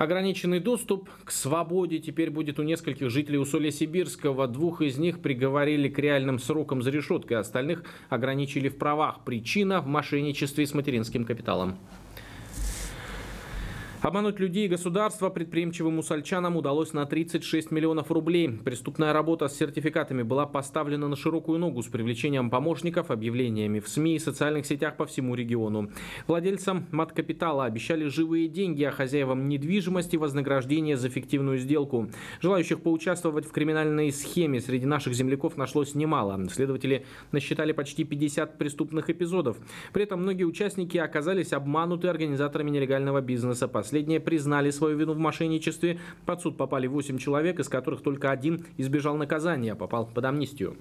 Ограниченный доступ к свободе теперь будет у нескольких жителей Усолья-Сибирского. Двух из них приговорили к реальным срокам за решеткой, остальных ограничили в правах. Причина в мошенничестве с материнским капиталом. Обмануть людей и государство предприимчивым усольчанам удалось на 36 миллионов рублей. Преступная работа с сертификатами была поставлена на широкую ногу с привлечением помощников, объявлениями в СМИ и социальных сетях по всему региону. Владельцам маткапитала обещали живые деньги, а хозяевам недвижимости вознаграждение за фиктивную сделку. Желающих поучаствовать в криминальной схеме среди наших земляков нашлось немало. Следователи насчитали почти 50 преступных эпизодов. При этом многие участники оказались обмануты организаторами нелегального бизнеса. Последние признали свою вину в мошенничестве. Под суд попали 8 человек, из которых только один избежал наказания, попал под амнистию.